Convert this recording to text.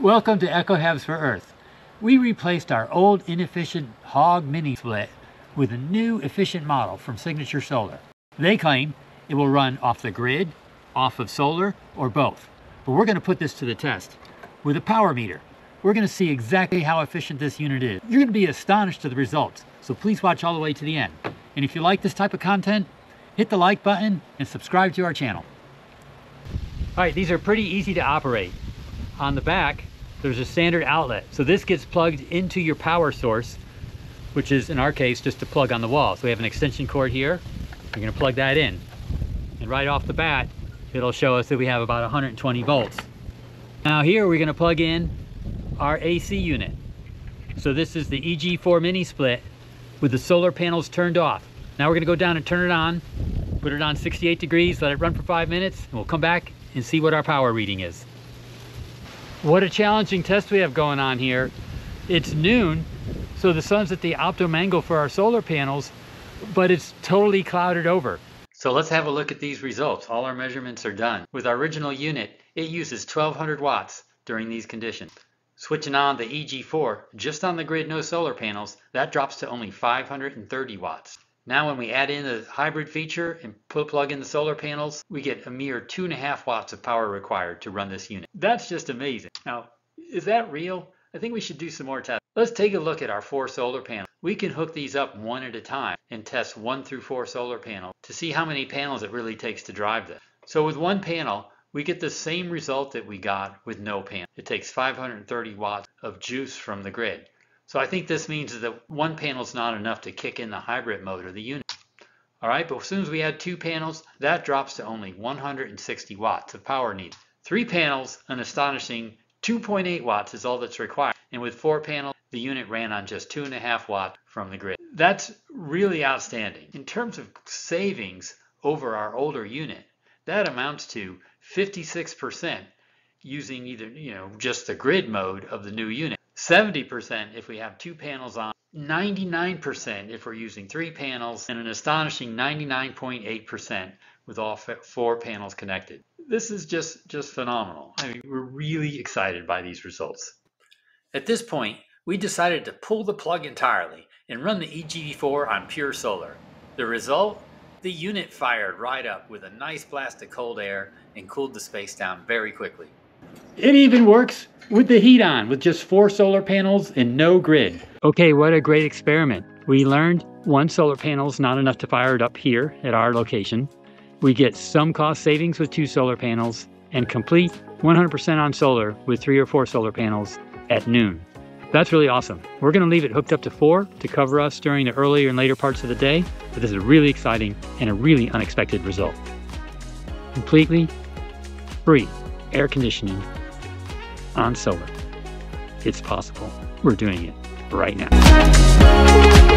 Welcome to EcoHabs for Earth. We replaced our old inefficient Hog mini split with a new efficient model from Signature Solar. They claim it will run off the grid, off of solar, or both. But we're going to put this to the test with a power meter. We're going to see exactly how efficient this unit is. You're going to be astonished to the results, so please watch all the way to the end. And if you like this type of content, hit the like button and subscribe to our channel. All right, these are pretty easy to operate. On the back, there's a standard outlet. So this gets plugged into your power source, which is in our case, just a plug on the wall. So we have an extension cord here. We're gonna plug that in. And right off the bat, it'll show us that we have about 120 volts. Now here we're gonna plug in our AC unit. So this is the EG4 mini split with the solar panels turned off. Now we're gonna go down and turn it on, put it on 68 degrees, let it run for five minutes, and we'll come back and see what our power reading is. What a challenging test we have going on here. It's noon, so the sun's at the optimum angle for our solar panels, but it's totally clouded over. So let's have a look at these results. All our measurements are done. With our original unit, it uses 1200 watts during these conditions. Switching on the EG4, just on the grid, no solar panels, that drops to only 530 watts. Now when we add in the hybrid feature and put, plug in the solar panels, we get a mere two and a half watts of power required to run this unit. That's just amazing. Now, is that real? I think we should do some more tests. Let's take a look at our four solar panels. We can hook these up one at a time and test one through four solar panels to see how many panels it really takes to drive this. So with one panel, we get the same result that we got with no panel. It takes 530 watts of juice from the grid. So I think this means that one panel is not enough to kick in the hybrid mode of the unit. All right, but as soon as we add two panels, that drops to only 160 watts of power needed. Three panels, an astonishing 2.8 watts is all that's required. And with four panels, the unit ran on just two and a half watts from the grid. That's really outstanding. In terms of savings over our older unit, that amounts to 56% using either, you know, just the grid mode of the new unit. 70% if we have two panels on, 99% if we're using three panels, and an astonishing 99.8% with all four panels connected. This is just, just phenomenal. I mean, we're really excited by these results. At this point, we decided to pull the plug entirely and run the EG4 on pure solar. The result? The unit fired right up with a nice blast of cold air and cooled the space down very quickly. It even works with the heat on, with just four solar panels and no grid. Okay, what a great experiment. We learned one solar panel is not enough to fire it up here at our location. We get some cost savings with two solar panels and complete 100% on solar with three or four solar panels at noon. That's really awesome. We're going to leave it hooked up to four to cover us during the earlier and later parts of the day, but this is a really exciting and a really unexpected result. Completely free air conditioning on solar. It's possible. We're doing it right now.